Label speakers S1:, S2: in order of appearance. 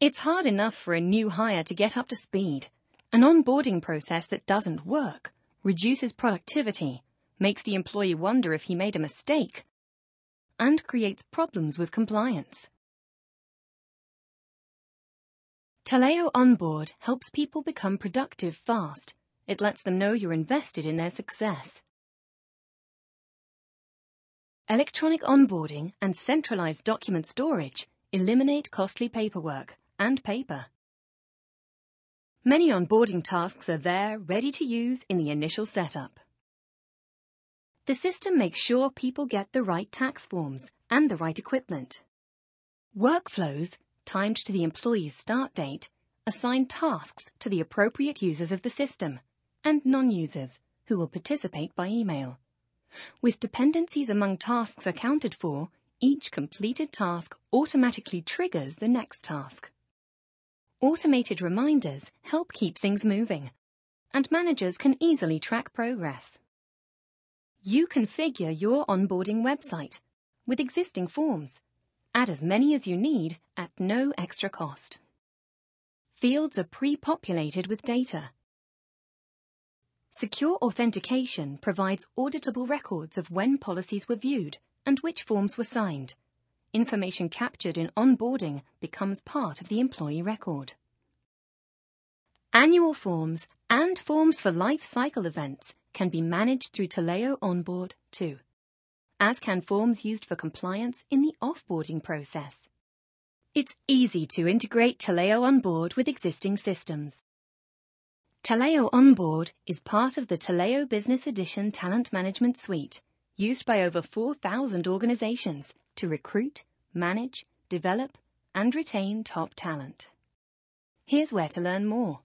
S1: It's hard enough for a new hire to get up to speed. An onboarding process that doesn't work reduces productivity, makes the employee wonder if he made a mistake, and creates problems with compliance. Taleo Onboard helps people become productive fast. It lets them know you're invested in their success. Electronic onboarding and centralized document storage eliminate costly paperwork and paper. Many onboarding tasks are there, ready to use in the initial setup. The system makes sure people get the right tax forms and the right equipment. Workflows, timed to the employee's start date, assign tasks to the appropriate users of the system and non-users who will participate by email. With dependencies among tasks accounted for, each completed task automatically triggers the next task. Automated reminders help keep things moving, and managers can easily track progress. You configure your onboarding website with existing forms. Add as many as you need at no extra cost. Fields are pre-populated with data Secure authentication provides auditable records of when policies were viewed and which forms were signed. Information captured in onboarding becomes part of the employee record. Annual forms and forms for life cycle events can be managed through Taleo Onboard too, as can forms used for compliance in the offboarding process. It's easy to integrate Taleo Onboard with existing systems. Taleo Onboard is part of the Taleo Business Edition Talent Management Suite, used by over 4,000 organizations to recruit, manage, develop, and retain top talent. Here's where to learn more.